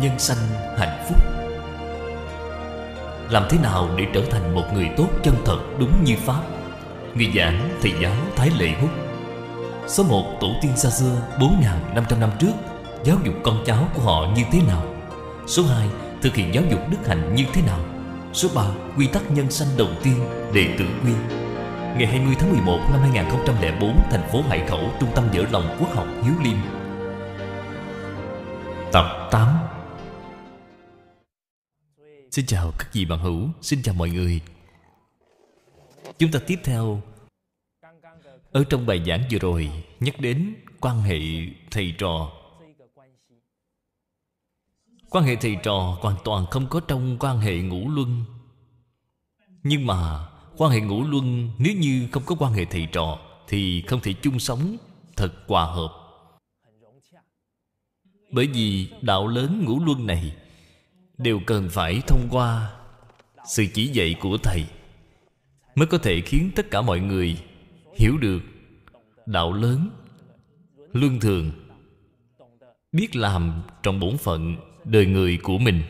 Nhân sanh hạnh phúc. Làm thế nào để trở thành một người tốt chân thật đúng như Pháp? Người giảng thầy giáo Thái Lệ Hút Số 1 tổ tiên xa xưa 4.500 năm trước, Giáo dục con cháu của họ như thế nào? Số 2 thực hiện giáo dục đức hạnh như thế nào? Số 3 quy tắc nhân sanh đầu tiên, đệ tử quy. Ngày 20 tháng 11 năm 2004 Thành phố Hải Khẩu, Trung tâm Dở Lòng Quốc học Hiếu Liêm. Tập 8 Xin chào các vị bạn hữu, Xin chào mọi người. Chúng ta tiếp theo. Ở trong bài giảng vừa rồi, Nhắc đến quan hệ thầy trò. Quan hệ thầy trò hoàn toàn không có trong quan hệ ngũ luân. Nhưng mà, Quan hệ ngũ luân, Nếu như không có quan hệ thầy trò, Thì không thể chung sống Thật hòa hợp. Bởi vì đạo lớn ngũ luân này Đều cần phải thông qua Sự chỉ dạy của thầy Mới có thể khiến tất cả mọi người Hiểu được Đạo lớn Luân thường, Biết làm trong bổn phận Đời người của mình.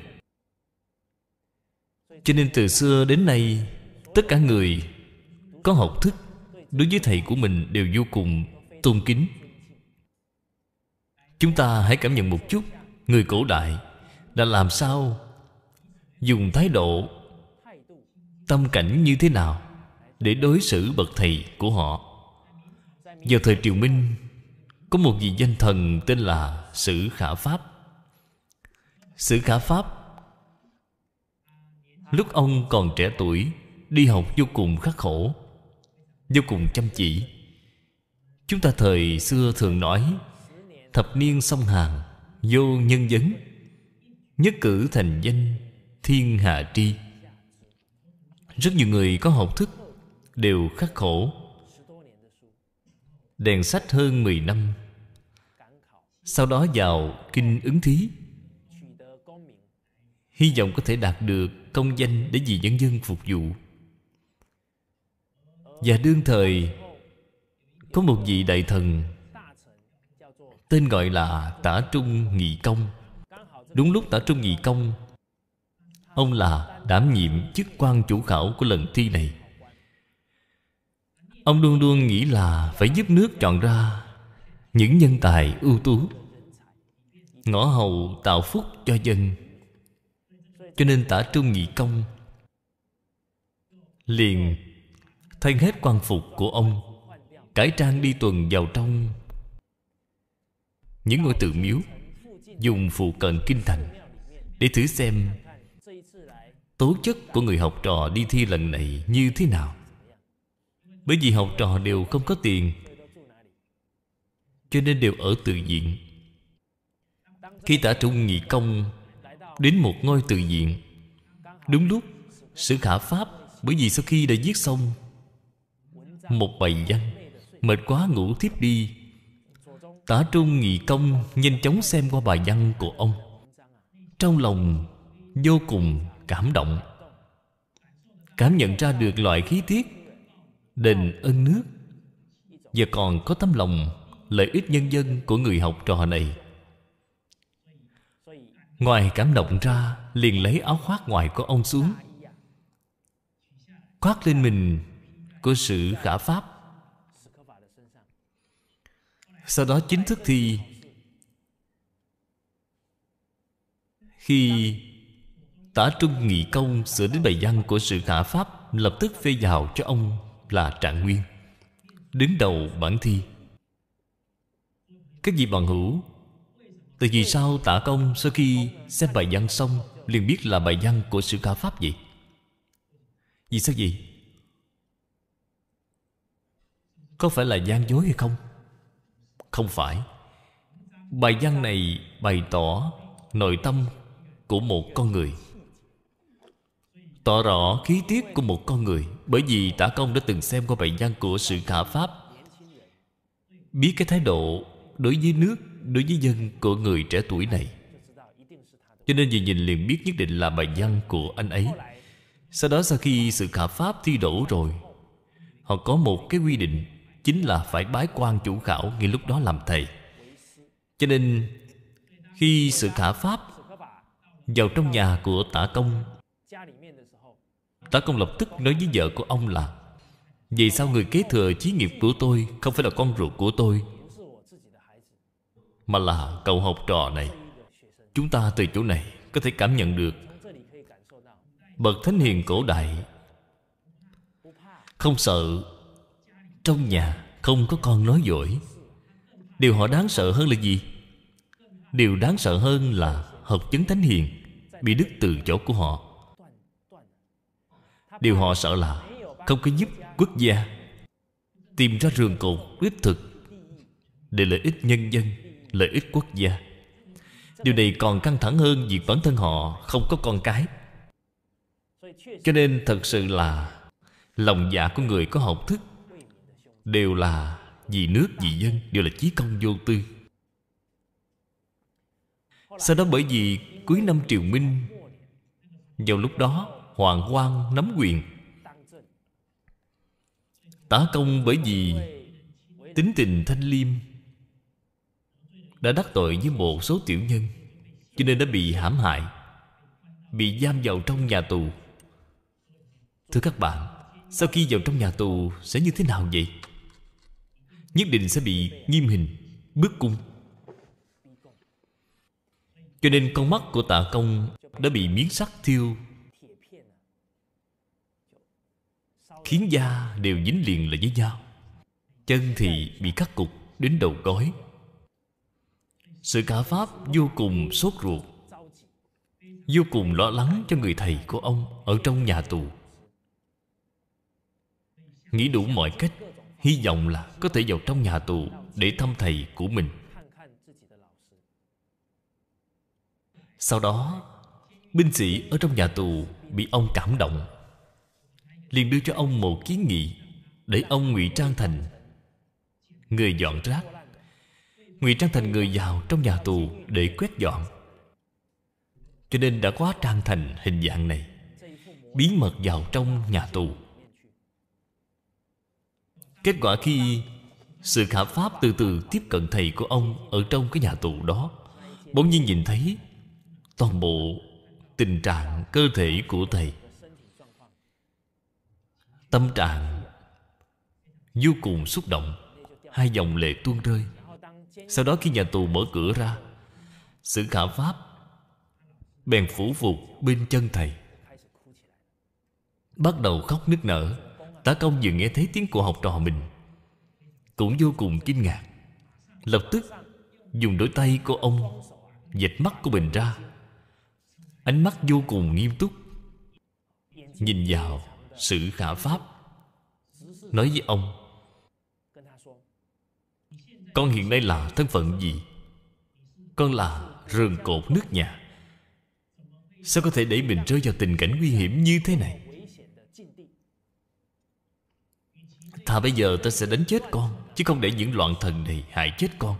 Cho nên từ xưa đến nay, tất cả người có học thức đối với thầy của mình đều vô cùng tôn kính. Chúng ta hãy cảm nhận một chút người cổ đại là làm sao? Dùng thái độ, tâm cảnh như thế nào để đối xử bậc thầy của họ? Vào thời triều minh, có một vị danh thần tên là sử khả pháp. Sử khả pháp, lúc ông còn trẻ tuổi, đi học vô cùng khắc khổ, vô cùng chăm chỉ. Chúng ta thời xưa thường nói, thập niên song hàng, vô nhân vấn nhất cử thành danh thiên hạ tri. Rất nhiều người có học thức đều khắc khổ. Đèn sách hơn 10 năm. Sau đó vào kinh ứng thí. Hy vọng có thể đạt được công danh để vì nhân dân phục vụ. Và đương thời, Có một vị đại thần Tên gọi là Tả Trung Nghị Công. Đúng lúc Tả Trung Nghị Công, Ông là đảm nhiệm chức quan chủ khảo của lần thi này. Ông luôn luôn nghĩ là Phải giúp nước chọn ra Những nhân tài ưu tú, Ngõ hầu tạo phúc cho dân. Cho nên tả trung nghị công, Liền thay hết quan phục của ông, cải trang đi tuần vào trong những ngôi tự miếu dùng phụ cận kinh thành để thử xem tố chất của người học trò đi thi lần này như thế nào. Bởi vì học trò đều không có tiền, cho nên đều ở tự viện. Khi tả trung nghị công đến một ngôi tự viện, đúng lúc sử khả pháp, bởi vì sau khi đã viết xong một bài văn, mệt quá ngủ thiếp đi tả trung nghị công nhanh chóng xem qua bài văn của ông. Trong lòng, vô cùng cảm động. Cảm nhận ra được loại khí tiết, đền ơn nước, và còn có tấm lòng lợi ích nhân dân của người học trò này. Ngoài cảm động ra, liền lấy áo khoác ngoài của ông xuống, khoác lên mình của sự khả pháp sau đó chính thức thi khi tả trung nghị công sửa đến bài văn của sự khả pháp, lập tức phê vào cho ông là trạng nguyên. Đứng đầu bản thi. Các vị bằng hữu, tại vì sao tả công sau khi xem bài văn xong liền biết là bài văn của sự khả pháp vậy? Vì sao vậy? Có phải là gian dối hay không? Không phải. Bài văn này bày tỏ nội tâm của một con người. Tỏ rõ khí tiết của một con người, bởi vì tả công đã từng xem qua bài văn của sự khả pháp. Biết cái thái độ đối với nước, đối với dân của người trẻ tuổi này. Cho nên vì nhìn liền biết nhất định là bài văn của anh ấy. Sau đó sau khi sự khả pháp thi đổ rồi, họ có một cái quy định chính là phải bái quan chủ khảo ngay lúc đó làm thầy. Cho nên, khi sự khả pháp vào trong nhà của tả công tả công lập tức nói với vợ của ông là, vì sao người kế thừa chí nghiệp của tôi không phải là con ruột của tôi, mà là cậu học trò này? Chúng ta từ chỗ này có thể cảm nhận được bậc thánh hiền cổ đại không sợ trong nhà không có con nói dỗi. Điều họ đáng sợ hơn là gì? Điều đáng sợ hơn là học chứng thánh hiền bị đứt từ chỗ của họ. Điều họ sợ là không có giúp quốc gia tìm ra rường cột đích thực để lợi ích nhân dân, lợi ích quốc gia. Điều này còn căng thẳng hơn việc bản thân họ không có con cái. Cho nên thật sự là lòng dạ của người có học thức đều là vì nước, vì dân, đều là chí công vô tư. Sau đó bởi vì cuối năm triều minh, vào lúc đó hoàng quan nắm quyền tả công bởi vì tính tình thanh liêm, đã đắc tội với một số tiểu nhân, cho nên đã bị hãm hại, bị giam vào trong nhà tù. Thưa các bạn, sau khi vào trong nhà tù sẽ như thế nào vậy? Nhất định sẽ bị nghiêm hình bức cung. Cho nên con mắt của tạ công đã bị miếng sắt thiêu. Khiến da đều dính liền lại với nhau. Chân thì bị cắt cục đến đầu gối sự cả pháp vô cùng sốt ruột, vô cùng lo lắng cho người thầy của ông ở trong nhà tù. Nghĩ đủ mọi cách hy vọng là có thể vào trong nhà tù để thăm thầy của mình. Sau đó, binh sĩ ở trong nhà tù bị ông cảm động. Liền đưa cho ông một kiến nghị để ông ngụy trang thành người dọn rác. Ngụy trang thành người giàu trong nhà tù để quét dọn. Cho nên đã quá trang thành hình dạng này, bí mật vào trong nhà tù kết quả khi sự khả pháp từ từ tiếp cận thầy của ông ở trong cái nhà tù đó, bỗng nhiên nhìn thấy toàn bộ tình trạng cơ thể của thầy. Tâm trạng vô cùng xúc động, hai dòng lệ tuôn rơi. Sau đó khi nhà tù mở cửa ra, sự khả pháp bèn phủ phục bên chân thầy. Bắt đầu khóc nức nở tả công vừa nghe thấy tiếng của học trò mình, cũng vô cùng kinh ngạc. Lập tức, dùng đôi tay của ông dịch mắt của mình ra. Ánh mắt vô cùng nghiêm túc, nhìn vào sự khả pháp, nói với ông, con hiện nay là thân phận gì? Con là rừng cột nước nhà. Sao có thể để mình rơi vào tình cảnh nguy hiểm như thế này? Thà bây giờ ta sẽ đánh chết con, chứ không để những loạn thần này hại chết con.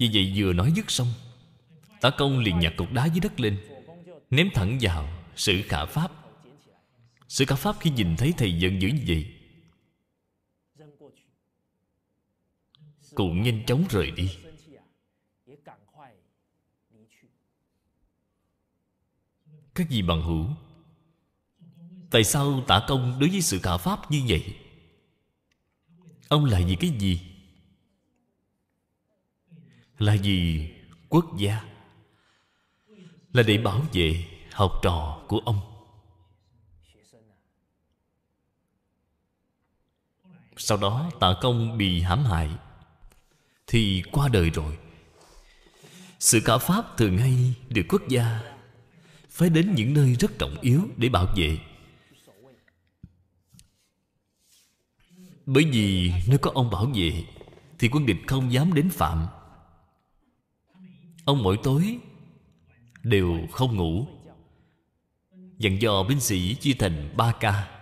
Vì vậy vừa nói dứt xong, tả công liền nhặt cục đá dưới đất lên, ném thẳng vào sự khả pháp. Sự khả pháp khi nhìn thấy thầy giận dữ như vậy, cũng nhanh chóng rời đi. Các gì bằng hữu tại sao tả công đối với sự khả pháp như vậy? Ông là vì cái gì? Là vì quốc gia. Là để bảo vệ học trò của ông. Sau đó tạ công bị hãm hại, thì qua đời rồi. Sự cả pháp thường hay được quốc gia phải đến những nơi rất trọng yếu để bảo vệ. Bởi vì nếu có ông bảo vệ, thì quân địch không dám đến phạm. Ông mỗi tối đều không ngủ. Dặn dò binh sĩ chia thành ba ca,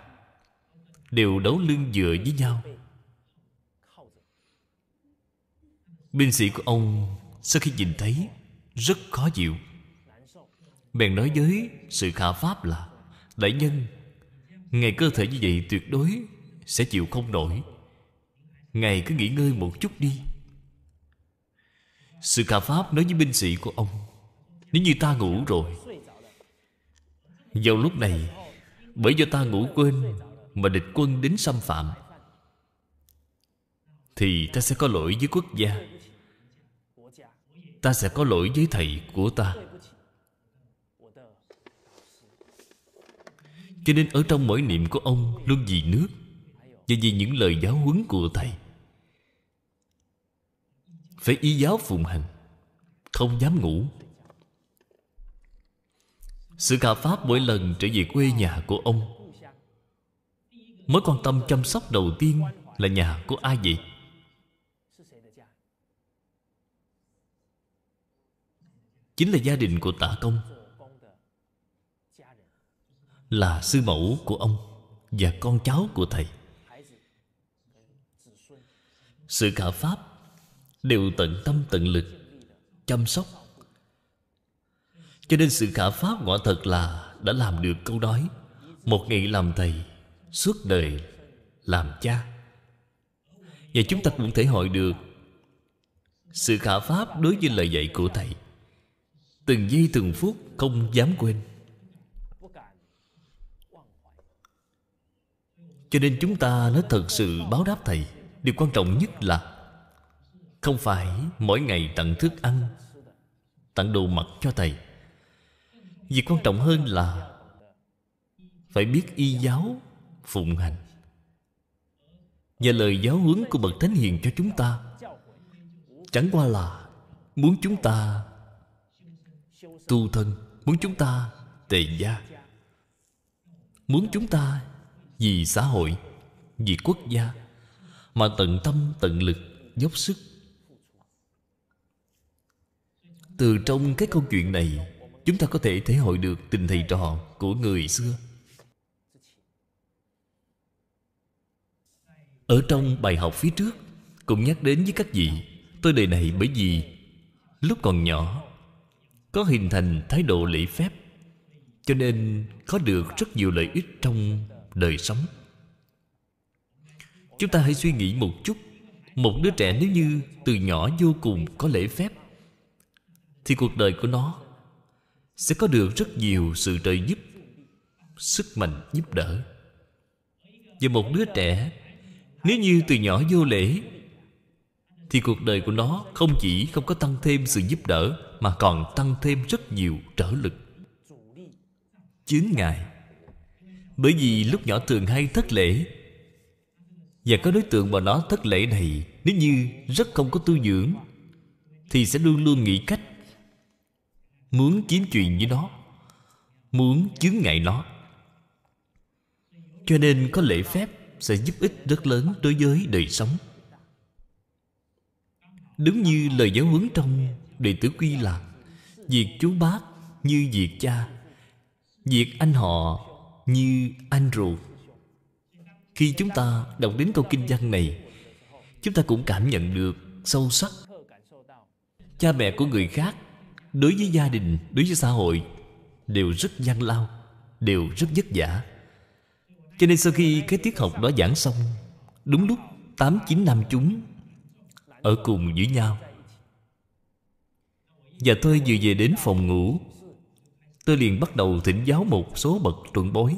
đều đấu lưng dựa với nhau. Binh sĩ của ông sau khi nhìn thấy, rất khó chịu. Bèn nói với sự khả pháp là, đại nhân, ngày cơ thể như vậy tuyệt đối sẽ chịu không nổi. Ngài cứ nghỉ ngơi một chút đi. Sư ca pháp nói với binh sĩ của ông, Nếu như ta ngủ rồi, Vào lúc này, Bởi do ta ngủ quên Mà địch quân đến xâm phạm, Thì ta sẽ có lỗi với quốc gia. Ta sẽ có lỗi với thầy của ta. Cho nên ở trong mỗi niệm của ông Luôn vì nước và vì những lời giáo huấn của thầy, Phải y giáo phụng hành, Không dám ngủ Sự khả pháp mỗi lần trở về quê nhà của ông, Mối quan tâm chăm sóc đầu tiên Là nhà của ai vậy? Chính là gia đình của tả công, Là sư mẫu của ông Và con cháu của thầy sự khả pháp Đều tận tâm tận lực, Chăm sóc. Cho nên sự khả pháp ngõ thật là Đã làm được câu nói, Một ngày làm thầy, Suốt đời làm cha. Và chúng ta cũng thể hội được Sự khả pháp đối với lời dạy của Thầy. Từng giây từng phút không dám quên. Cho nên chúng ta nó thật sự báo đáp Thầy. Điều quan trọng nhất là Không phải mỗi ngày tặng thức ăn Tặng đồ mặc cho Thầy. Việc quan trọng hơn là Phải biết y giáo Phụng hành. Và lời giáo huấn của Bậc Thánh Hiền cho chúng ta, Chẳng qua là Muốn chúng ta tu thân, muốn chúng ta tề gia, muốn chúng ta vì xã hội, vì quốc gia mà tận tâm tận lực, dốc sức. Từ trong cái câu chuyện này, chúng ta có thể thể hội được tình thầy trò của người xưa. Ở trong bài học phía trước, cũng nhắc đến với các vị, tôi đề này bởi vì lúc còn nhỏ, có hình thành thái độ lễ phép, cho nên có được rất nhiều lợi ích trong đời sống chúng ta hãy suy nghĩ một chút. Một đứa trẻ nếu như từ nhỏ vô cùng có lễ phép, thì cuộc đời của nó sẽ có được rất nhiều sự trợ giúp, sức mạnh giúp đỡ. Và một đứa trẻ nếu như từ nhỏ vô lễ, thì cuộc đời của nó không chỉ không có tăng thêm sự giúp đỡ, mà còn tăng thêm rất nhiều trở lực. Chướng ngại. Bởi vì lúc nhỏ thường hay thất lễ và có đối tượng mà nó thất lễ này, nếu như rất không có tu dưỡng, thì sẽ luôn luôn nghĩ cách muốn kiếm chuyện với nó, muốn chướng ngại nó. Cho nên có lễ phép sẽ giúp ích rất lớn đối với đời sống. Đúng như lời giáo huấn trong Đệ tử quy là, Việc chú bác như việc cha, Việc anh họ như anh ruột. Khi chúng ta đọc đến câu kinh văn này Chúng ta cũng cảm nhận được sâu sắc. Cha mẹ của người khác Đối với gia đình, đối với xã hội Đều rất gian lao Đều rất vất vả. Cho nên sau khi cái tiết học đó giảng xong Đúng lúc tám chín năm chúng ở cùng với nhau. Và tôi vừa về đến phòng ngủ tôi liền bắt đầu thỉnh giáo một số bậc trưởng bối.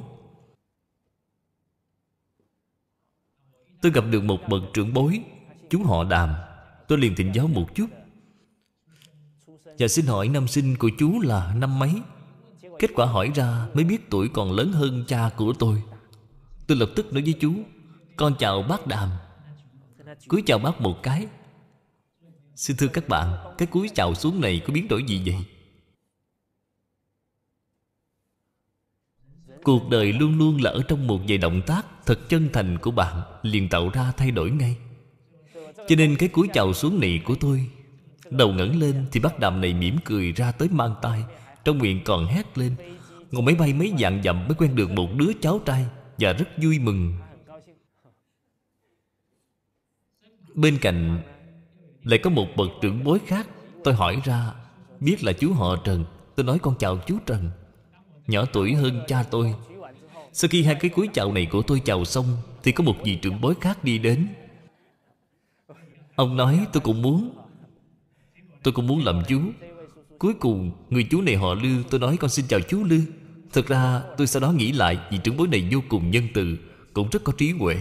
Tôi gặp được một bậc trưởng bối, chú họ đàm. Tôi liền thỉnh giáo một chút. Và xin hỏi năm sinh của chú là năm mấy? Kết quả hỏi ra mới biết tuổi còn lớn hơn cha của tôi. Tôi lập tức nói với chú, con chào bác đàm. Cúi chào bác một cái. Xin thưa các bạn, Cái cúi chào xuống này có biến đổi gì vậy? Cuộc đời luôn luôn là ở trong một vài động tác Thật chân thành của bạn liền tạo ra thay đổi ngay. Cho nên cái cúi chào xuống nị của tôi, Đầu ngẩng lên thì bác đàm này mỉm cười ra tới mang tay Trong miệng còn hét lên. Ngồi máy bay mấy dạng dặm mới quen được một đứa cháu trai Và rất vui mừng. Bên cạnh lại có một bậc trưởng bối khác, Tôi hỏi ra, Biết là chú họ Trần? Tôi nói, con chào chú Trần. Nhỏ tuổi hơn cha tôi. Sau khi hai cái cúi chào này của tôi chào xong, Thì có một vị trưởng bối khác đi đến. Ông nói, tôi cũng muốn, Tôi cũng muốn làm chú. Cuối cùng, người chú này họ Lư, Tôi nói, con xin chào chú Lư. Thật ra, tôi sau đó nghĩ lại, Vị trưởng bối này vô cùng nhân từ, Cũng rất có trí huệ.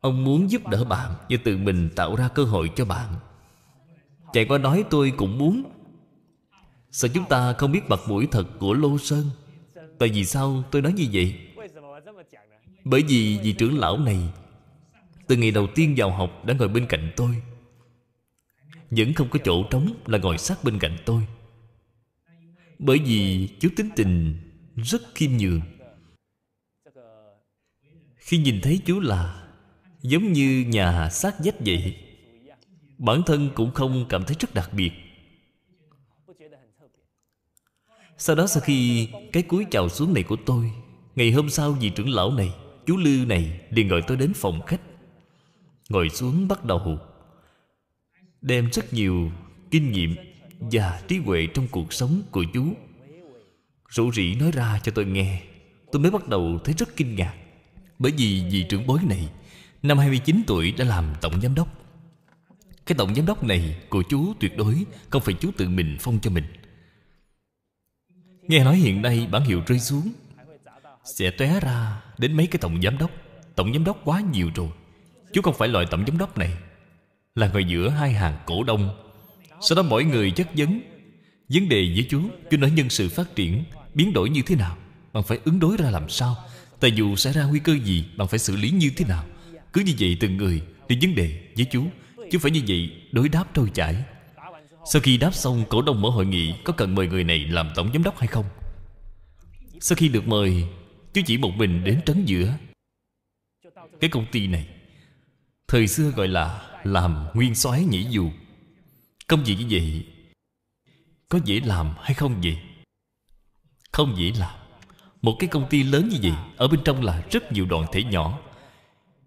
Ông muốn giúp đỡ bạn Và tự mình tạo ra cơ hội cho bạn. Chạy qua nói, tôi cũng muốn. Sao chúng ta không biết mặt mũi thật của Lô Sơn? Tại vì sao tôi nói như vậy? Bởi vì vị trưởng lão này, Từ ngày đầu tiên vào học đã ngồi bên cạnh tôi. Vẫn không có chỗ trống là ngồi sát bên cạnh tôi. Bởi vì chú tính tình rất khiêm nhường. Khi nhìn thấy chú là Giống như nhà sát vách vậy, Bản thân cũng không cảm thấy rất đặc biệt. Sau đó sau khi cái cúi chào xuống này của tôi, Ngày hôm sau vị trưởng lão này, Chú Lư này liền gọi tôi đến phòng khách. Ngồi xuống bắt đầu Đem rất nhiều kinh nghiệm Và trí huệ trong cuộc sống của chú. Rủ rỉ nói ra cho tôi nghe, Tôi mới bắt đầu thấy rất kinh ngạc. Bởi vì vị trưởng bối này Năm 29 tuổi đã làm tổng giám đốc. Cái tổng giám đốc này của chú tuyệt đối Không phải chú tự mình phong cho mình. Nghe nói hiện nay bản hiệu rơi xuống. Sẽ tóe ra đến mấy cái tổng giám đốc. Tổng giám đốc quá nhiều rồi. Chú không phải loại tổng giám đốc này. Là ngồi giữa hai hàng cổ đông. Sau đó mỗi người chất vấn. Vấn đề với chú Chú nói nhân sự phát triển Biến đổi như thế nào? Bạn phải ứng đối ra làm sao? Tại dù xảy ra nguy cơ gì, Bạn phải xử lý như thế nào? Cứ như vậy từng người Đi vấn đề với chú Chứ phải như vậy đối đáp trôi chảy. Sau khi đáp xong, cổ đông mở hội nghị, Có cần mời người này làm tổng giám đốc hay không? Sau khi được mời, Chú chỉ một mình đến trấn giữa. Cái công ty này, Thời xưa gọi là Làm nguyên soái nhảy dù. Công việc như vậy Có dễ làm hay không vậy Không dễ làm. Một cái công ty lớn như vậy, Ở bên trong là rất nhiều đoàn thể nhỏ.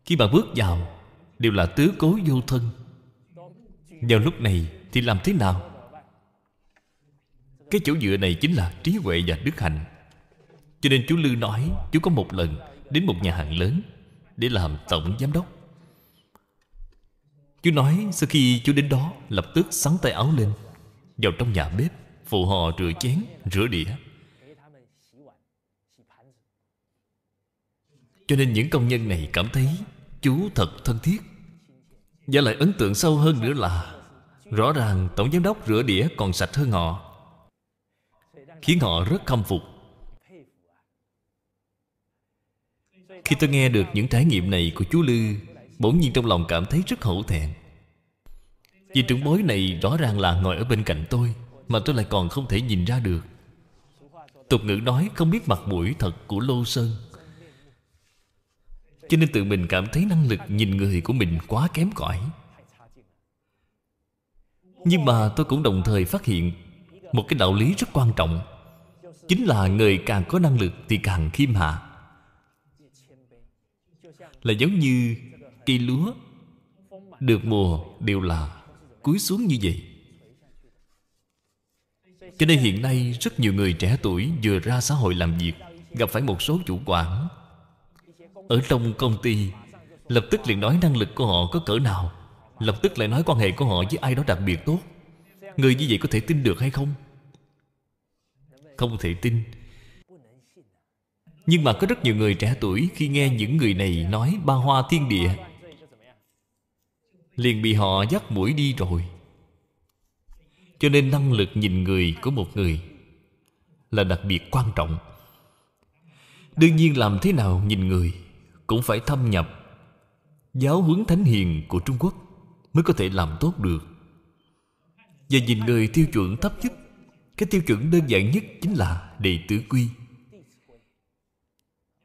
Khi bạn bước vào, Đều là tứ cố vô thân. Vào lúc này thì làm thế nào? Cái chỗ dựa này chính là trí huệ và đức hạnh. Cho nên chú Lư nói Chú có một lần đến một nhà hàng lớn Để làm tổng giám đốc. Chú nói sau khi chú đến đó Lập tức sắn tay áo lên Vào trong nhà bếp Phụ họ rửa chén, rửa đĩa. Cho nên những công nhân này cảm thấy Chú thật thân thiết. Và lại ấn tượng sâu hơn nữa là Rõ ràng tổng giám đốc rửa đĩa còn sạch hơn họ. Khiến họ rất khâm phục. Khi tôi nghe được những trải nghiệm này của chú Lư, Bỗng nhiên trong lòng cảm thấy rất hổ thẹn. Vì trưởng bối này rõ ràng là ngồi ở bên cạnh tôi, Mà tôi lại còn không thể nhìn ra được. Tục ngữ nói không biết mặt mũi thật của Lô Sơn. Cho nên tự mình cảm thấy năng lực nhìn người của mình quá kém cỏi. Nhưng mà tôi cũng đồng thời phát hiện Một cái đạo lý rất quan trọng. Chính là người càng có năng lực thì càng khiêm hạ. Là giống như cây lúa, Được mùa đều là cúi xuống như vậy. Cho nên hiện nay rất nhiều người trẻ tuổi vừa ra xã hội làm việc, Gặp phải một số chủ quản. Ở trong công ty, Lập tức liền nói năng lực của họ có cỡ nào. Lập tức lại nói quan hệ của họ với ai đó đặc biệt tốt. Người như vậy có thể tin được hay không? Không thể tin. Nhưng mà có rất nhiều người trẻ tuổi Khi nghe những người này nói ba hoa thiên địa, Liền bị họ dắt mũi đi rồi. Cho nên năng lực nhìn người của một người Là đặc biệt quan trọng. Đương nhiên làm thế nào nhìn người Cũng phải thâm nhập Giáo huấn thánh hiền của Trung Quốc. Mới có thể làm tốt được. Và nhìn người tiêu chuẩn thấp nhất, Cái tiêu chuẩn đơn giản nhất Chính là đệ tử quy.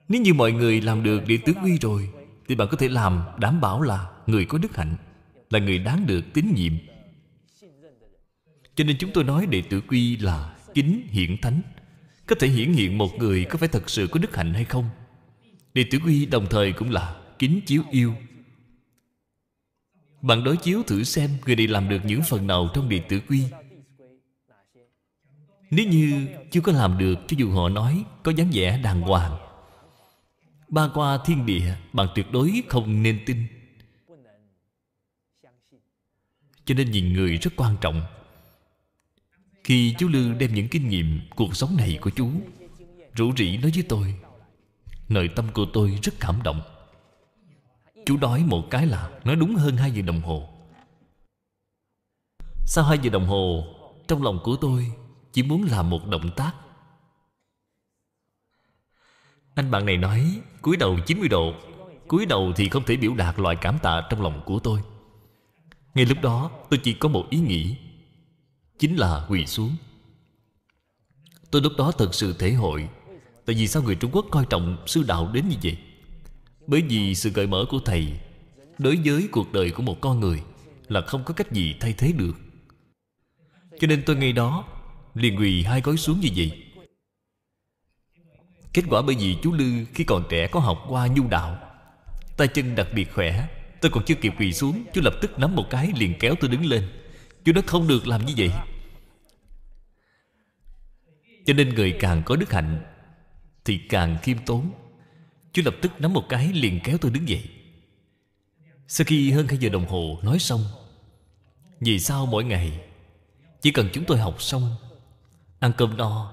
Nếu như mọi người làm được đệ tử quy rồi, Thì bạn có thể làm đảm bảo là Người có đức hạnh, Là người đáng được tín nhiệm. Cho nên chúng tôi nói đệ tử quy là Kính hiển thánh. Có thể hiển hiện một người có phải thật sự có đức hạnh hay không? Đệ tử quy đồng thời cũng là Kính chiếu yêu bạn đối chiếu thử xem Người này làm được những phần nào trong địa tử quy. Nếu như chưa có làm được, Cho dù họ nói có dáng vẻ đàng hoàng, Ba qua thiên địa, Bạn tuyệt đối không nên tin. Cho nên nhìn người rất quan trọng. Khi chú lư đem những kinh nghiệm cuộc sống này của chú rủ rỉ nói với tôi, nội tâm của tôi rất cảm động chú đói một cái là nói đúng hơn hai giờ đồng hồ. Sau hai giờ đồng hồ, trong lòng của tôi chỉ muốn làm một động tác. Anh bạn này nói, cúi đầu 90 độ. Cúi đầu thì không thể biểu đạt loại cảm tạ trong lòng của tôi. Ngay lúc đó, tôi chỉ có một ý nghĩ, chính là quỳ xuống. Tôi lúc đó thật sự thể hội, tại vì sao người trung quốc coi trọng sư đạo đến như vậy? Bởi vì sự cởi mở của thầy, đối với cuộc đời của một con người là không có cách gì thay thế được. Cho nên tôi ngay đó liền quỳ hai gối xuống như vậy. Kết quả bởi vì chú lư khi còn trẻ có học qua nhu đạo, tay chân đặc biệt khỏe, tôi còn chưa kịp quỳ xuống, chú lập tức nắm một cái liền kéo tôi đứng lên. Chú nói không được làm như vậy. Cho nên người càng có đức hạnh thì càng khiêm tốn chú lập tức nắm một cái liền kéo tôi đứng dậy. Sau khi hơn 2 giờ đồng hồ nói xong, vì sao mỗi ngày chỉ cần chúng tôi học xong, ăn cơm no,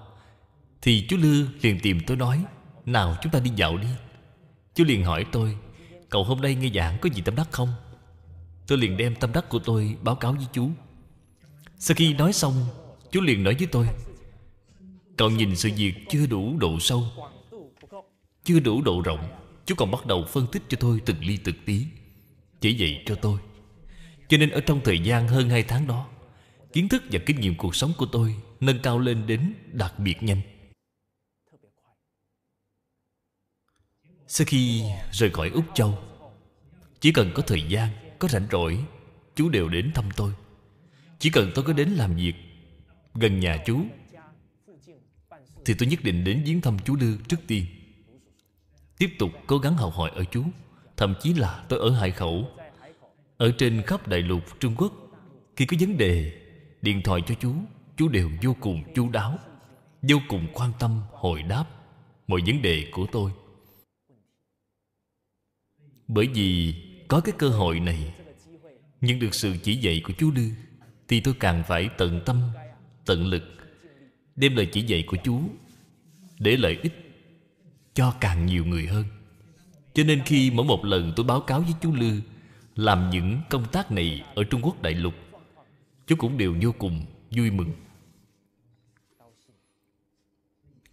thì chú lư liền tìm tôi nói, nào chúng ta đi dạo đi chú liền hỏi tôi, cậu hôm nay nghe giảng có gì tâm đắc không? Tôi liền đem tâm đắc của tôi báo cáo với chú sau khi nói xong chú liền nói với tôi, cậu nhìn sự việc chưa đủ độ sâu chưa đủ độ rộng, chú còn bắt đầu phân tích cho tôi từng ly từng tí. Chỉ dạy cho tôi. Cho nên ở trong thời gian hơn hai tháng đó, kiến thức và kinh nghiệm cuộc sống của tôi nâng cao lên đến đặc biệt nhanh. Sau khi rời khỏi úc châu, chỉ cần có thời gian, có rảnh rỗi, chú đều đến thăm tôi. Chỉ cần tôi có đến làm việc gần nhà chú, thì tôi nhất định đến viếng thăm chú lư trước tiên tiếp tục cố gắng học hỏi ở chú, thậm chí là tôi ở hải khẩu. Ở trên khắp đại lục trung quốc, khi có vấn đề, điện thoại cho chú chú đều vô cùng chu đáo, vô cùng quan tâm, hồi đáp mọi vấn đề của tôi. Bởi vì có cái cơ hội này nhưng được sự chỉ dạy của chú lư, thì tôi càng phải tận tâm, tận lực đem lời chỉ dạy của chú để lợi ích cho càng nhiều người hơn. Cho nên khi mỗi một lần tôi báo cáo với chú lư làm những công tác này ở trung quốc đại lục, chú cũng đều vô cùng vui mừng.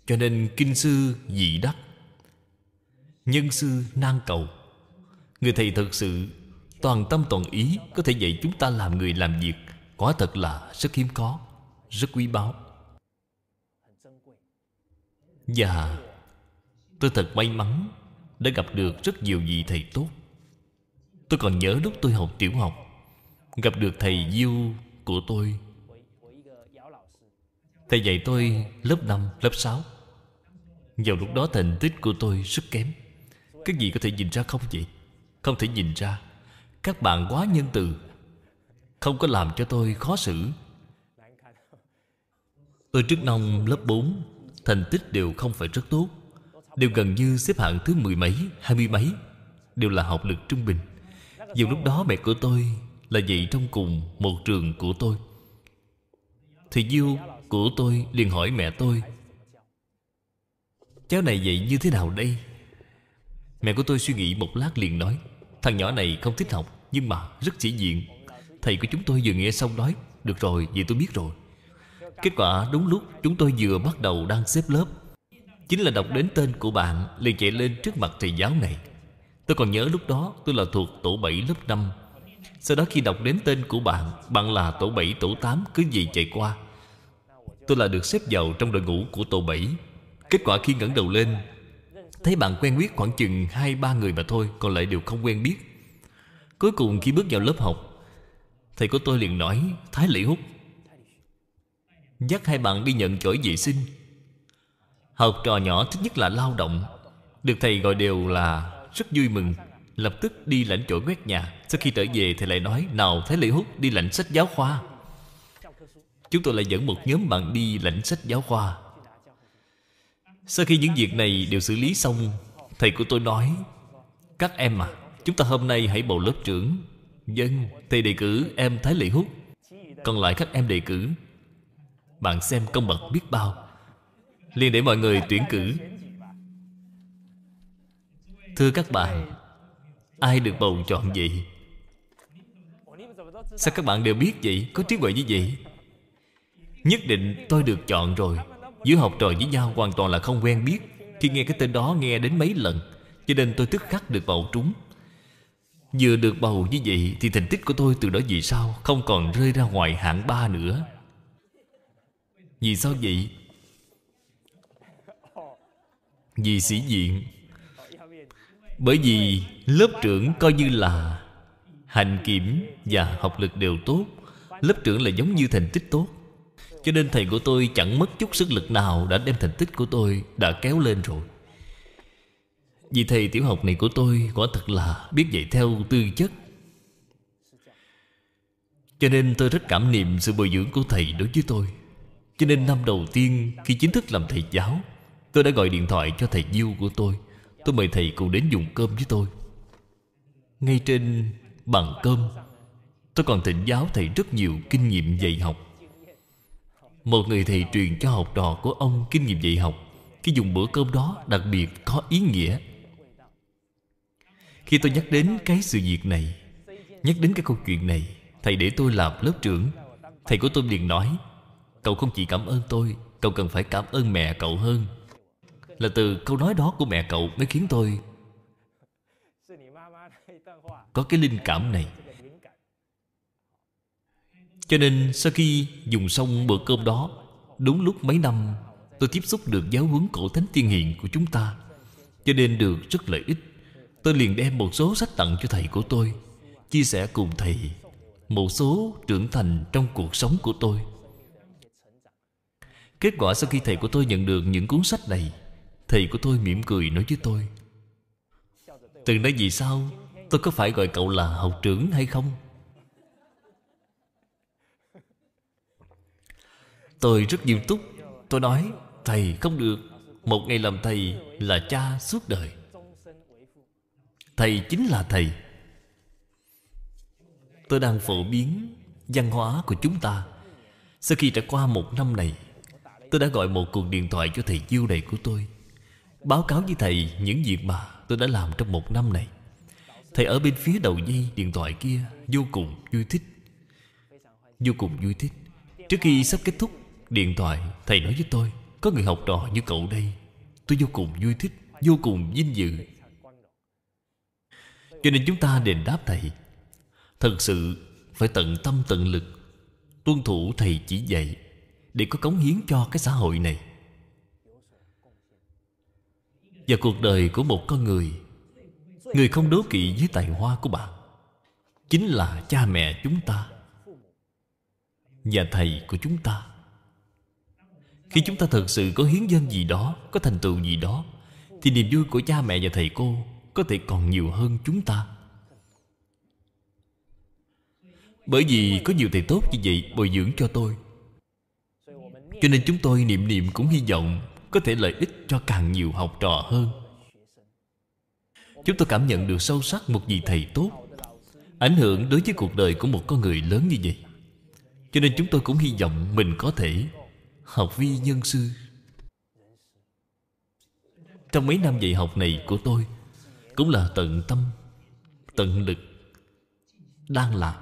Cho nên kinh sư dị đắc, nhân sư nan cầu, người thầy thật sự toàn tâm toàn ý có thể dạy chúng ta làm người làm việc, quả thật là rất hiếm có, rất quý báu. Và tôi thật may mắn đã gặp được rất nhiều vị thầy tốt. Tôi còn nhớ lúc tôi học tiểu học gặp được thầy diêu của tôi. Thầy dạy tôi lớp 5, lớp 6 vào lúc đó thành tích của tôi rất kém. Cái gì có thể nhìn ra không vậy? Không thể nhìn ra. Các bạn quá nhân từ. Không có làm cho tôi khó xử. Tôi trước năm lớp 4 thành tích đều không phải rất tốt đều gần như xếp hạng thứ mười mấy, hai mươi mấy, đều là học lực trung bình. Dù lúc đó mẹ của tôi là dạy trong cùng một trường của tôi, thì diêu của tôi liền hỏi mẹ tôi, cháu này dạy như thế nào đây? Mẹ của tôi suy nghĩ một lát liền nói, thằng nhỏ này không thích học, nhưng mà rất sĩ diện. Thầy của chúng tôi vừa nghe xong nói, được rồi vậy tôi biết rồi. Kết quả đúng lúc chúng tôi vừa bắt đầu đang xếp lớp chính là đọc đến tên của bạn, liền chạy lên trước mặt thầy giáo này. Tôi còn nhớ lúc đó, tôi là thuộc tổ 7 lớp 5 sau đó khi đọc đến tên của bạn bạn là tổ 7 tổ 8 cứ gì chạy qua. Tôi là được xếp vào trong đội ngũ của tổ 7 kết quả khi ngẩng đầu lên, thấy bạn quen biết khoảng chừng hai, ba người mà thôi, còn lại đều không quen biết. Cuối cùng khi bước vào lớp học, thầy của tôi liền nói, thái Lễ hút dắt hai bạn đi nhận chổi vệ sinh học trò nhỏ thích nhất là lao động. Được thầy gọi đều là rất vui mừng. Lập tức đi lãnh chỗ quét nhà. Sau khi trở về thầy lại nói, nào thái lị hút, đi lãnh sách giáo khoa. Chúng tôi lại dẫn một nhóm bạn đi lãnh sách giáo khoa. Sau khi những việc này đều xử lý xong, thầy của tôi nói, các em à chúng ta hôm nay hãy bầu lớp trưởng. Dân Thầy đề cử em Thái Lệ Hút. Còn lại các em đề cử, Bạn xem công bậc biết bao liền để mọi người tuyển cử. Thưa các bạn, Ai được bầu chọn vậy? Sao các bạn đều biết vậy? Có trí huệ như vậy? Nhất định tôi được chọn rồi. Giữa học trò với nhau hoàn toàn là không quen biết. Khi nghe cái tên đó nghe đến mấy lần, Cho nên tôi tức khắc được bầu trúng. Vừa được bầu như vậy Thì thành tích của tôi từ đó vì sao Không còn rơi ra ngoài hạng ba nữa? Vì sao vậy? Vì sĩ diện. Bởi vì lớp trưởng coi như là Hành kiểm và học lực đều tốt, Lớp trưởng là giống như thành tích tốt. Cho nên thầy của tôi chẳng mất chút sức lực nào Đã đem thành tích của tôi đã kéo lên rồi. Vì thầy tiểu học này của tôi Quả thật là biết dạy theo tư chất. Cho nên tôi rất cảm niệm sự bồi dưỡng của thầy đối với tôi. Cho nên năm đầu tiên khi chính thức làm thầy giáo Tôi đã gọi điện thoại cho thầy Diêu của tôi. Tôi mời thầy cùng đến dùng cơm với tôi. Ngay trên bàn cơm, Tôi còn thỉnh giáo thầy rất nhiều kinh nghiệm dạy học. Một người thầy truyền cho học trò của ông kinh nghiệm dạy học, Khi dùng bữa cơm đó đặc biệt có ý nghĩa. Khi tôi nhắc đến cái sự việc này, Nhắc đến cái câu chuyện này, Thầy để tôi làm lớp trưởng. Thầy của tôi liền nói, Cậu không chỉ cảm ơn tôi, Cậu cần phải cảm ơn mẹ cậu hơn. Là từ câu nói đó của mẹ cậu Mới khiến tôi Có cái linh cảm này. Cho nên sau khi dùng xong bữa cơm đó, Đúng lúc mấy năm, Tôi tiếp xúc được giáo huấn cổ thánh tiên hiền của chúng ta. Cho nên được rất lợi ích, Tôi liền đem một số sách tặng cho thầy của tôi, Chia sẻ cùng thầy, Một số trưởng thành trong cuộc sống của tôi. Kết quả sau khi thầy của tôi nhận được những cuốn sách này Thầy của tôi mỉm cười nói với tôi. Từ nay vì sao? Tôi có phải gọi cậu là học trưởng hay không? Tôi rất nghiêm túc. Tôi nói, Thầy không được. Một ngày làm thầy là cha suốt đời. Thầy chính là thầy. Tôi đang phổ biến văn hóa của chúng ta. Sau khi trải qua một năm này, Tôi đã gọi một cuộc điện thoại cho thầy Diêu này của tôi. Báo cáo với thầy những việc mà tôi đã làm trong một năm này. Thầy ở bên phía đầu dây điện thoại kia Vô cùng vui thích. Vô cùng vui thích. Trước khi sắp kết thúc điện thoại, Thầy nói với tôi, Có người học trò như cậu đây. Tôi vô cùng vui thích, Vô cùng vinh dự. Cho nên chúng ta đền đáp thầy. Thật sự phải tận tâm tận lực, Tuân thủ thầy chỉ dạy Để có cống hiến cho cái xã hội này. Và cuộc đời của một con người Người không đố kỵ với tài hoa của bạn Chính là cha mẹ chúng ta Và thầy của chúng ta. Khi chúng ta thật sự có hiến dân gì đó, Có thành tựu gì đó, Thì niềm vui của cha mẹ và thầy cô Có thể còn nhiều hơn chúng ta. Bởi vì có nhiều thầy tốt như vậy Bồi dưỡng cho tôi, Cho nên chúng tôi niệm niệm cũng hy vọng có thể lợi ích cho càng nhiều học trò hơn. Chúng tôi cảm nhận được sâu sắc một vị thầy tốt, Ảnh hưởng đối với cuộc đời của một con người lớn như vậy. Cho nên chúng tôi cũng hy vọng mình có thể Học vi nhân sư. Trong mấy năm dạy học này của tôi, Cũng là tận tâm, Tận lực, Đang làm.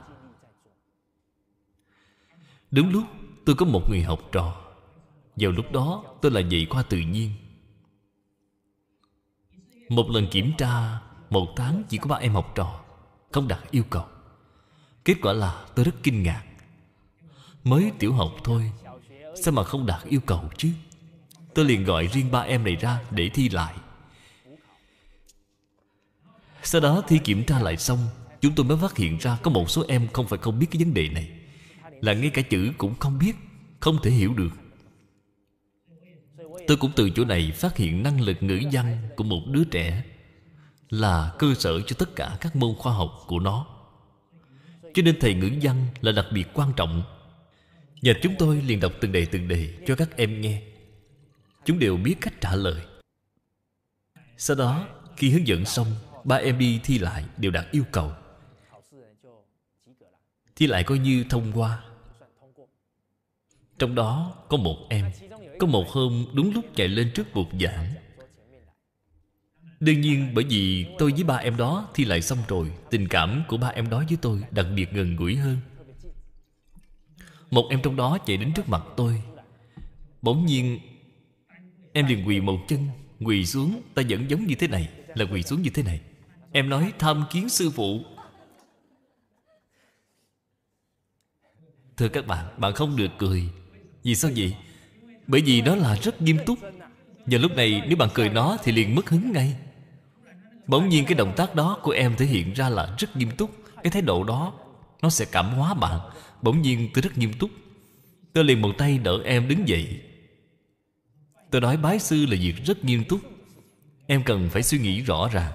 Đúng lúc tôi có một người học trò vào lúc đó, tôi là dạy khoa tự nhiên. Một lần kiểm tra, Một tháng chỉ có ba em học trò, Không đạt yêu cầu. Kết quả là tôi rất kinh ngạc. Mới tiểu học thôi, Sao mà không đạt yêu cầu chứ? Tôi liền gọi riêng ba em này ra Để thi lại. Sau đó thi kiểm tra lại xong, Chúng tôi mới phát hiện ra Có một số em không phải không biết cái vấn đề này. Là ngay cả chữ cũng không biết, Không thể hiểu được. Tôi cũng từ chỗ này phát hiện năng lực ngữ văn của một đứa trẻ Là cơ sở cho tất cả các môn khoa học của nó. Cho nên thầy ngữ văn là đặc biệt quan trọng. Và chúng tôi liền đọc từng đề từng đề cho các em nghe. Chúng đều biết cách trả lời. Sau đó, khi hướng dẫn xong, Ba em đi thi lại đều đạt yêu cầu. Thi lại coi như thông qua. Trong đó có một em có một hôm đúng lúc chạy lên trước bục giảng. Đương nhiên, bởi vì tôi với ba em đó Thi lại xong rồi, Tình cảm của ba em đó với tôi Đặc biệt gần gũi hơn. Một em trong đó chạy đến trước mặt tôi. Bỗng nhiên, Em liền quỳ một chân, Quỳ xuống, ta vẫn giống như thế này, Là quỳ xuống như thế này. Em nói, tham kiến sư phụ. Thưa các bạn Bạn không được cười. Vì sao vậy? Bởi vì nó là rất nghiêm túc. Và lúc này, nếu bạn cười nó Thì liền mất hứng ngay. Bỗng nhiên cái động tác đó của em thể hiện ra là rất nghiêm túc. Cái thái độ đó, Nó sẽ cảm hóa bạn. Bỗng nhiên tôi rất nghiêm túc. Tôi liền một tay đỡ em đứng dậy. Tôi nói, bái sư là việc rất nghiêm túc. Em cần phải suy nghĩ rõ ràng.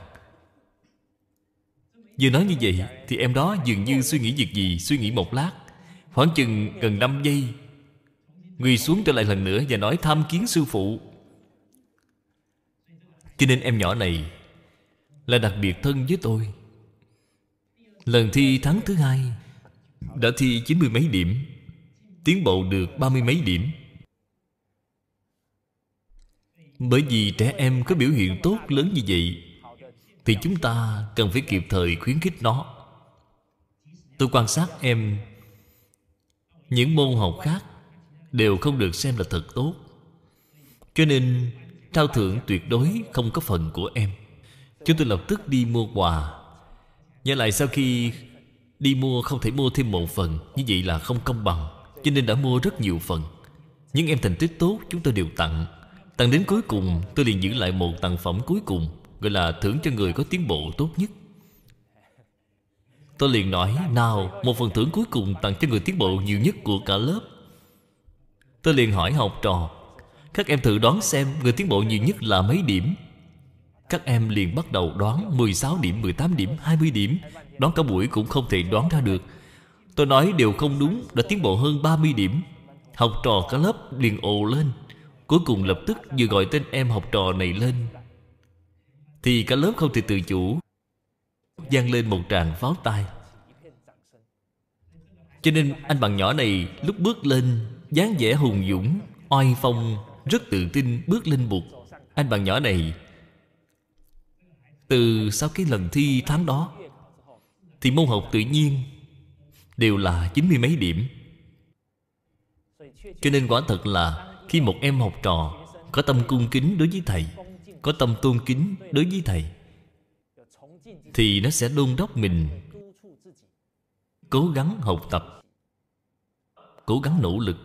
Vừa nói như vậy Thì em đó dường như suy nghĩ việc gì, Suy nghĩ một lát. Khoảng chừng gần 5 giây Người xuống trở lại lần nữa Và nói, tham kiến sư phụ. Cho nên em nhỏ này Là đặc biệt thân với tôi. Lần thi tháng thứ hai, Đã thi chín mươi mấy điểm, Tiến bộ được ba mươi mấy điểm. Bởi vì trẻ em có biểu hiện tốt lớn như vậy, Thì chúng ta cần phải kịp thời khuyến khích nó. Tôi quan sát em Những môn học khác Đều không được xem là thật tốt. Cho nên, Trao thưởng tuyệt đối không có phần của em. Chúng tôi lập tức đi mua quà. Nhớ lại sau khi Đi mua không thể mua thêm một phần, Như vậy là không công bằng, Cho nên đã mua rất nhiều phần. Những em thành tích tốt chúng tôi đều tặng. Tặng đến cuối cùng, tôi liền giữ lại một tặng phẩm cuối cùng, Gọi là thưởng cho người có tiến bộ tốt nhất. Tôi liền nói, Nào, một phần thưởng cuối cùng tặng cho người tiến bộ nhiều nhất của cả lớp. Tôi liền hỏi học trò Các em thử đoán xem người tiến bộ nhiều nhất là mấy điểm? Các em liền bắt đầu đoán 16 điểm, 18 điểm, 20 điểm. Đoán cả buổi cũng không thể đoán ra được. Tôi nói đều không đúng Đã tiến bộ hơn 30 điểm. Học trò cả lớp liền ồ lên. Cuối cùng lập tức vừa gọi tên em học trò này lên. Thì cả lớp không thể tự chủ vang lên một tràng pháo tay Cho nên anh bạn nhỏ này lúc bước lên dáng vẻ hùng dũng, Oai phong, Rất tự tin bước lên bục. Anh bạn nhỏ này, Từ sau cái lần thi tháng đó, Thì môn học tự nhiên Đều là chín mươi mấy điểm. Cho nên quả thật là Khi một em học trò Có tâm cung kính đối với thầy, Có tâm tôn kính đối với thầy, Thì nó sẽ đôn đốc mình Cố gắng học tập, Cố gắng nỗ lực.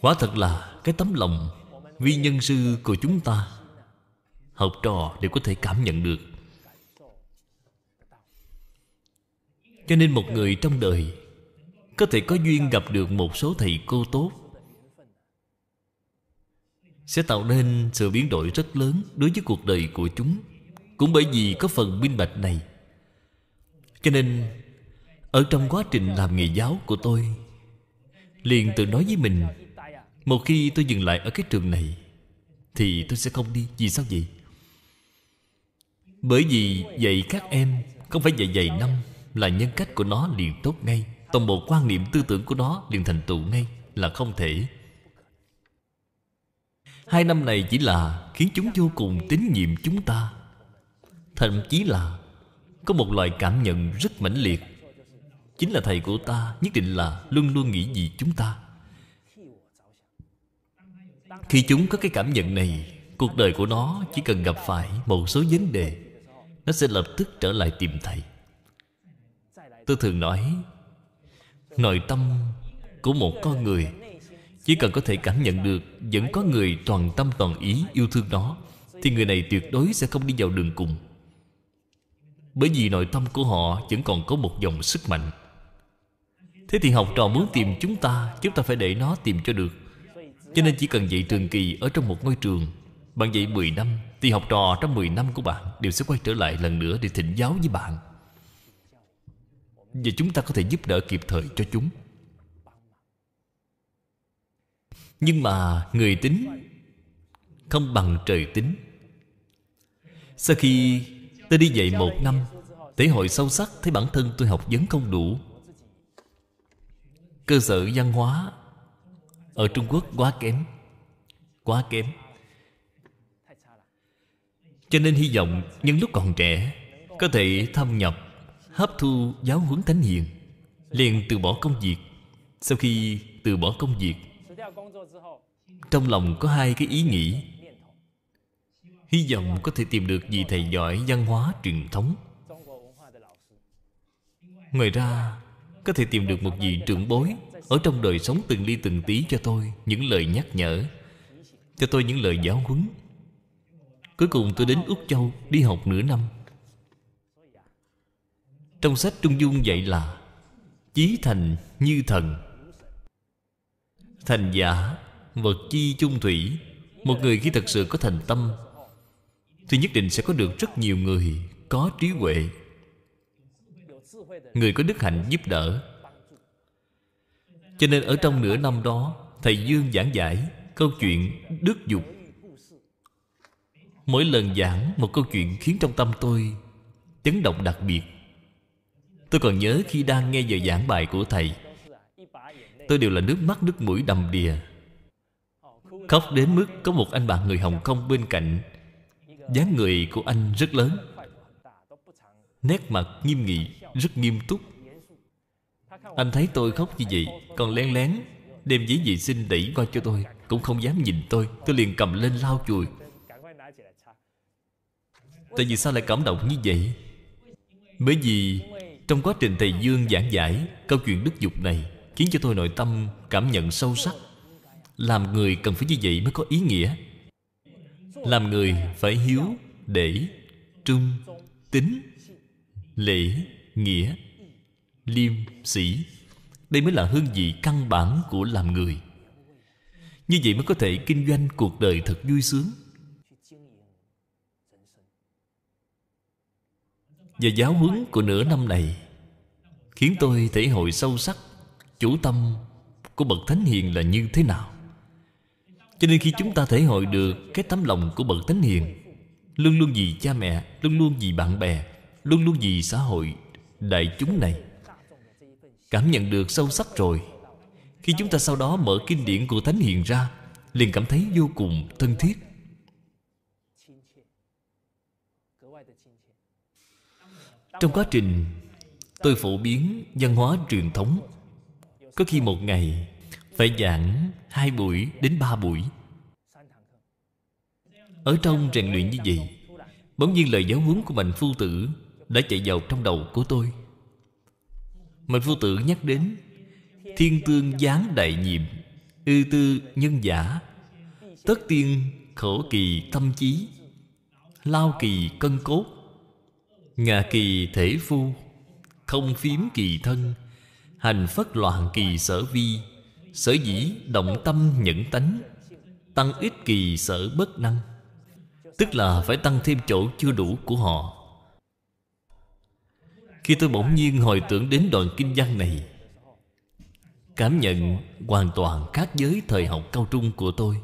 Quả thật là cái tấm lòng Vi nhân sư của chúng ta. Học trò đều có thể cảm nhận được. Cho nên một người trong đời Có thể có duyên gặp được một số thầy cô tốt Sẽ tạo nên sự biến đổi rất lớn Đối với cuộc đời của chúng. Cũng bởi vì có phần minh bạch này. Cho nên, Ở trong quá trình làm nghề giáo của tôi, Liền tự nói với mình một khi tôi dừng lại ở cái trường này, Thì tôi sẽ không đi. Vì sao vậy? Bởi vì dạy các em Không phải dạy dạy năm Là nhân cách của nó liền tốt ngay. Toàn bộ quan niệm tư tưởng của nó liền thành tựu ngay, Là không thể. Hai năm này chỉ là Khiến chúng vô cùng tín nhiệm chúng ta. Thậm chí là Có một loại cảm nhận rất mãnh liệt. Chính là thầy của ta Nhất định là luôn luôn nghĩ gì chúng ta khi chúng có cái cảm nhận này, Cuộc đời của nó chỉ cần gặp phải một số vấn đề, Nó sẽ lập tức trở lại tìm thầy Tôi thường nói, Nội tâm của một con người Chỉ cần có thể cảm nhận được Vẫn có người toàn tâm toàn ý yêu thương nó, Thì người này tuyệt đối sẽ không đi vào đường cùng. Bởi vì nội tâm của họ Vẫn còn có một dòng sức mạnh. Thế thì học trò muốn tìm chúng ta Chúng ta phải để nó tìm cho được cho nên chỉ cần dạy trường kỳ ở trong một ngôi trường, Bạn dạy 10 năm, Thì học trò trong 10 năm của bạn Đều sẽ quay trở lại lần nữa để thỉnh giáo với bạn. Và chúng ta có thể giúp đỡ kịp thời cho chúng. Nhưng mà người tính Không bằng trời tính. Sau khi tôi đi dạy một năm, Thể hội sâu sắc Thấy bản thân tôi học vấn không đủ. Cơ sở văn hóa ở Trung Quốc quá kém. Quá kém. Cho nên hy vọng Nhân lúc còn trẻ Có thể thâm nhập, Hấp thu giáo huấn thánh hiền, liền từ bỏ công việc. Sau khi từ bỏ công việc, Trong lòng có hai cái ý nghĩ. Hy vọng có thể tìm được vị thầy giỏi văn hóa truyền thống. Ngoài ra, Có thể tìm được một vị trưởng bối ở trong đời sống từng ly từng tí cho tôi Những lời nhắc nhở, Cho tôi những lời giáo huấn. Cuối cùng tôi đến Úc Châu Đi học nửa năm. Trong sách Trung Dung dạy là, Chí thành như thần, Thành giả, Vật chi chung thủy. Một người khi thật sự có thành tâm, Thì nhất định sẽ có được rất nhiều người Có trí huệ. Người có đức hạnh giúp đỡ. Cho nên ở trong nửa năm đó, Thầy Dương giảng giải Câu chuyện đức dục. Mỗi lần giảng một câu chuyện Khiến trong tâm tôi Chấn động đặc biệt. Tôi còn nhớ khi đang nghe giờ giảng bài của thầy, Tôi đều là nước mắt nước mũi đầm đìa. Khóc đến mức có một anh bạn người Hồng Kông bên cạnh, dáng người của anh rất lớn, Nét mặt nghiêm nghị, Rất nghiêm túc. Anh thấy tôi khóc như vậy, Còn lén lén. Đem giấy vệ sinh đẩy qua cho tôi, Cũng không dám nhìn tôi. Tôi liền cầm lên lau chùi. Tại vì sao lại cảm động như vậy? Bởi vì Trong quá trình thầy Dương giảng giải Câu chuyện đức dục này, Khiến cho tôi nội tâm cảm nhận sâu sắc. Làm người cần phải như vậy mới có ý nghĩa. Làm người phải hiếu, Để, Trung, Tính, Lễ, Nghĩa. Liêm Sĩ Đây mới là hương vị căn bản của làm người. Như vậy mới có thể kinh doanh cuộc đời thật vui sướng. Và giáo huấn của nửa năm này Khiến tôi thể hội sâu sắc, Chủ tâm của Bậc Thánh Hiền là như thế nào. Cho nên khi chúng ta thể hội được Cái tấm lòng của Bậc Thánh Hiền, Luôn luôn vì cha mẹ, Luôn luôn vì bạn bè, Luôn luôn vì xã hội Đại chúng này Cảm nhận được sâu sắc rồi. Khi chúng ta sau đó mở kinh điển của Thánh Hiền ra, liền cảm thấy vô cùng thân thiết. Trong quá trình Tôi phổ biến văn hóa truyền thống, Có khi một ngày Phải giảng hai buổi đến ba buổi. Ở trong rèn luyện như vậy, Bỗng nhiên lời giáo huấn của Mạnh Phu Tử Đã chạy vào trong đầu của tôi. Mạnh vô Tử nhắc đến, Thiên tương gián đại nhiệm, Ư tư nhân giả, Tất tiên khổ kỳ tâm trí Lao kỳ cân cốt, Ngà kỳ thể phu, Không phiếm kỳ thân, Hành phất loạn kỳ sở vi, Sở dĩ động tâm nhẫn tánh, Tăng ít kỳ sở bất năng. Tức là phải tăng thêm chỗ chưa đủ của họ. Khi tôi bỗng nhiên hồi tưởng đến đoạn kinh văn này, Cảm nhận hoàn toàn khác với thời học cao trung của tôi.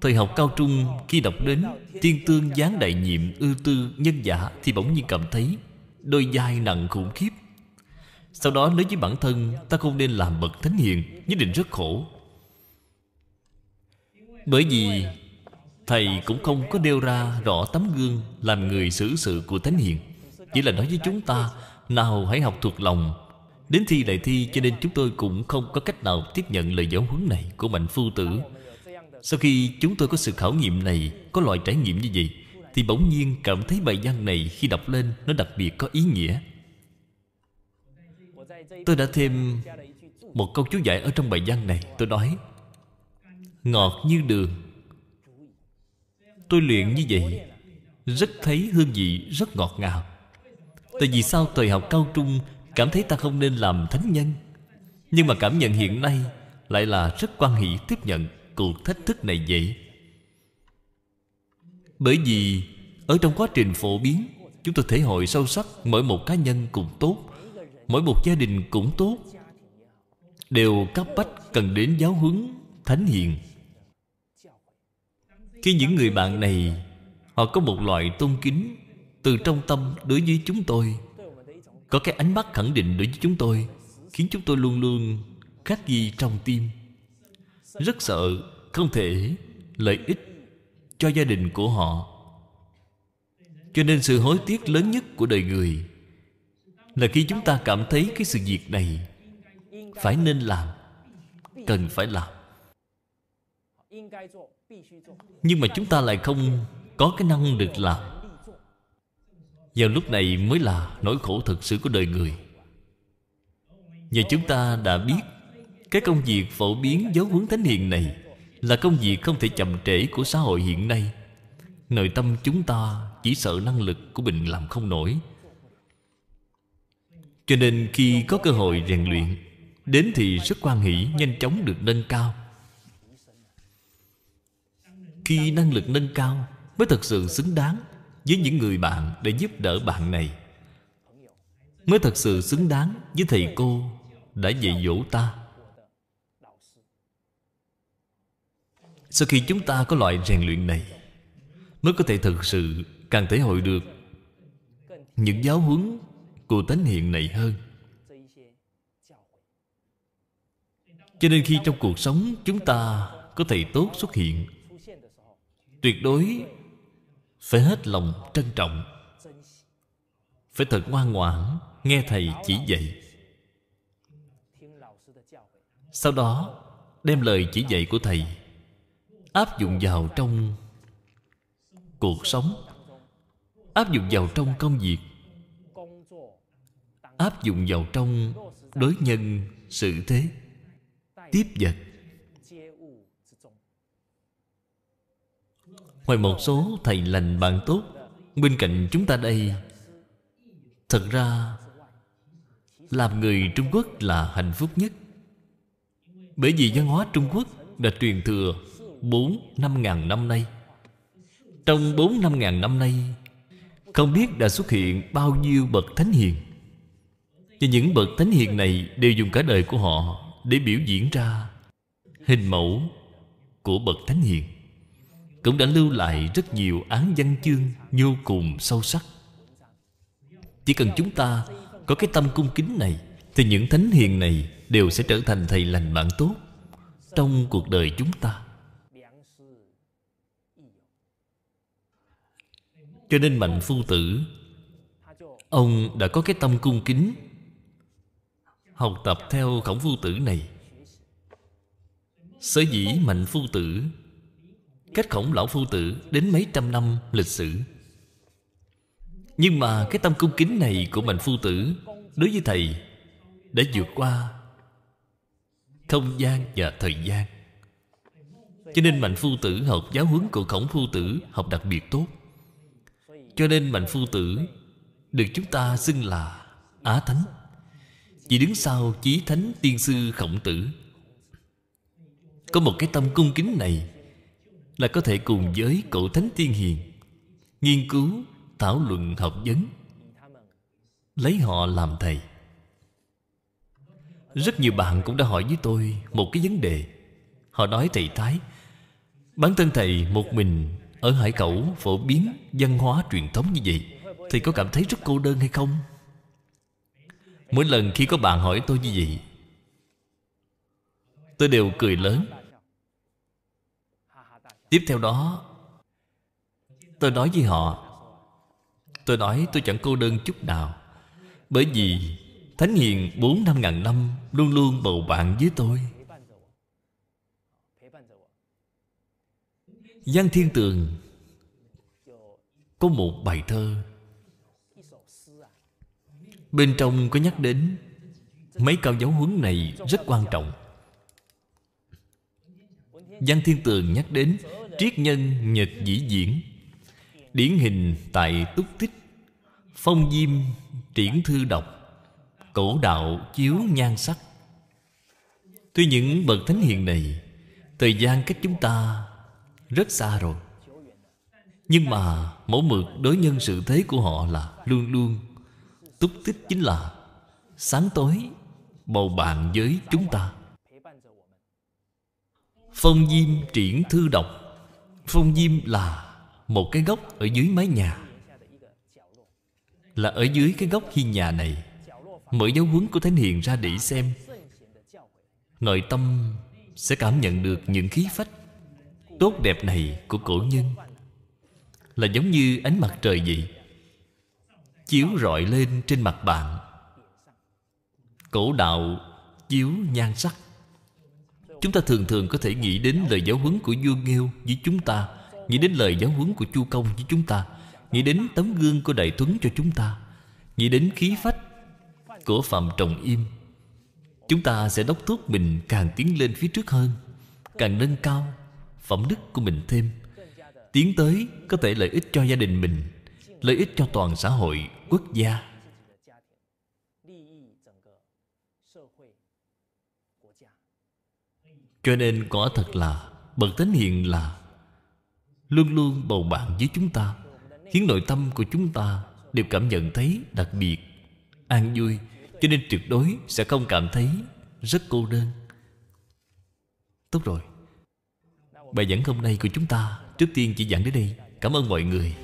Thời học cao trung khi đọc đến Thiên tương gián đại nhiệm ưu tư nhân giả Thì bỗng nhiên cảm thấy Đôi vai nặng khủng khiếp. Sau đó nói với bản thân, Ta không nên làm bậc thánh hiền, Nhất định rất khổ. Bởi vì Thầy cũng không có đeo ra rõ tấm gương Làm người xử sự của thánh hiền. Chỉ là nói với chúng ta, Nào hãy học thuộc lòng. Đến thi lại thi, cho nên chúng tôi cũng không có cách nào tiếp nhận lời giáo huấn này của Mạnh Phu Tử. Sau khi chúng tôi có sự khảo nghiệm này, Có loại trải nghiệm như vậy, Thì bỗng nhiên cảm thấy bài văn này khi đọc lên Nó đặc biệt có ý nghĩa. Tôi đã thêm Một câu chú giải ở trong bài văn này. Tôi nói, Ngọt như đường. Tôi luyện như vậy, Rất thấy hương vị rất ngọt ngào. Tại vì sao thời học cao trung, Cảm thấy ta không nên làm thánh nhân. Nhưng mà cảm nhận hiện nay Lại là rất quan hỷ tiếp nhận cuộc thách thức này vậy. Bởi vì ở trong quá trình phổ biến, chúng tôi thể hội sâu sắc mỗi một cá nhân cũng tốt, mỗi một gia đình cũng tốt, đều cấp bách cần đến giáo huấn, thánh hiền. Khi những người bạn này, họ có một loại tôn kính từ trong tâm đối với chúng tôi. Có cái ánh mắt khẳng định đối với chúng tôi, khiến chúng tôi luôn luôn khắc ghi trong tim. Rất sợ không thể lợi ích cho gia đình của họ. Cho nên sự hối tiếc lớn nhất của đời người là khi chúng ta cảm thấy cái sự việc này phải nên làm, cần phải làm. Nhưng mà chúng ta lại không có cái năng lực làm vào lúc này mới là nỗi khổ thực sự của đời người. Và chúng ta đã biết cái công việc phổ biến giáo huấn thánh hiền này là công việc không thể chậm trễ của xã hội hiện nay. Nội tâm chúng ta chỉ sợ năng lực của mình làm không nổi. Cho nên khi có cơ hội rèn luyện, đến thì rất quan hỷ nhanh chóng được nâng cao. Khi năng lực nâng cao mới thật sự xứng đáng với những người bạn để giúp đỡ bạn này. Mới thật sự xứng đáng với thầy cô đã dạy dỗ ta. Sau khi chúng ta có loại rèn luyện này, mới có thể thực sự càng thể hội được những giáo huấn của tánh hiện này hơn. Cho nên khi trong cuộc sống chúng ta có thầy tốt xuất hiện, tuyệt đối phải hết lòng trân trọng. Phải thật ngoan ngoãn nghe thầy chỉ dạy. Sau đó, đem lời chỉ dạy của thầy áp dụng vào trong cuộc sống, áp dụng vào trong công việc, áp dụng vào trong đối nhân sự thế, tiếp vật. Ngoài một số thầy lành bạn tốt, bên cạnh chúng ta đây, thật ra làm người trung quốc là hạnh phúc nhất. Bởi vì văn hóa trung quốc đã truyền thừa bốn năm ngàn năm nay. Trong bốn năm ngàn năm nay, không biết đã xuất hiện bao nhiêu bậc thánh hiền. Và những bậc thánh hiền này đều dùng cả đời của họ để biểu diễn ra hình mẫu của bậc thánh hiền cũng đã lưu lại rất nhiều án văn chương vô cùng sâu sắc. Chỉ cần chúng ta có cái tâm cung kính này, thì những thánh hiền này đều sẽ trở thành thầy lành bạn tốt trong cuộc đời chúng ta. Cho nên mạnh phu tử, ông đã có cái tâm cung kính học tập theo khổng phu tử này. Sở dĩ mạnh phu tử cách khổng lão phu tử đến mấy trăm năm lịch sử. Nhưng mà cái tâm cung kính này của mạnh phu tử đối với thầy đã vượt qua không gian và thời gian. Cho nên mạnh phu tử học giáo huấn của khổng phu tử học đặc biệt tốt. Cho nên mạnh phu tử được chúng ta xưng là á thánh. Chỉ đứng sau chí thánh tiên sư khổng tử, có một cái tâm cung kính này là có thể cùng với cậu thánh tiên hiền nghiên cứu, thảo luận, học vấn, lấy họ làm thầy. Rất nhiều bạn cũng đã hỏi với tôi một cái vấn đề. Họ nói, thầy thái, bản thân thầy một mình ở hải khẩu phổ biến văn hóa truyền thống như vậy thì có cảm thấy rất cô đơn hay không? Mỗi lần khi có bạn hỏi tôi như vậy, tôi đều cười lớn tiếp theo đó, tôi nói với họ, tôi nói tôi chẳng cô đơn chút nào, bởi vì thánh hiền bốn năm ngàn năm luôn luôn bầu bạn với tôi. Giang Thiên Tường Có một bài thơ. Bên trong có nhắc đến Mấy câu giáo huấn này rất quan trọng. Giang Thiên Tường nhắc đến Triết nhân nhật dĩ diễn. Điển hình tại túc tích Phong diêm triển thư đọc, Cổ đạo chiếu nhan sắc. Tuy những bậc thánh hiền này, Thời gian cách chúng ta rất xa rồi. Nhưng mà mẫu mực đối nhân sự thế của họ là luôn luôn. Túc tích chính là sáng tối bầu bạn với chúng ta phong diêm triển thư độc. Phong diêm là một cái góc ở dưới mái nhà. Là ở dưới cái góc hiên nhà này, mở giáo huấn của thánh hiền ra để xem. Nội tâm sẽ cảm nhận được những khí phách tốt đẹp này của cổ nhân. Là giống như ánh mặt trời vậy, chiếu rọi lên trên mặt bạn. Cổ đạo chiếu nhan sắc chúng ta thường thường có thể nghĩ đến lời giáo huấn của vua nghêu với chúng ta, nghĩ đến lời giáo huấn của chu công với chúng ta, nghĩ đến tấm gương của đại tuấn cho chúng ta, nghĩ đến khí phách của phạm trọng im chúng ta sẽ đốc thúc mình càng tiến lên phía trước hơn, càng nâng cao phẩm đức của mình thêm, tiến tới có thể lợi ích cho gia đình mình, lợi ích cho toàn xã hội quốc gia. Cho nên quả thật là, bậc thánh hiền là luôn luôn bầu bạn với chúng ta, khiến nội tâm của chúng ta đều cảm nhận thấy đặc biệt, an vui. Cho nên tuyệt đối sẽ không cảm thấy rất cô đơn. Tốt rồi. Bài giảng hôm nay của chúng ta, trước tiên chỉ giảng đến đây. Cảm ơn mọi người.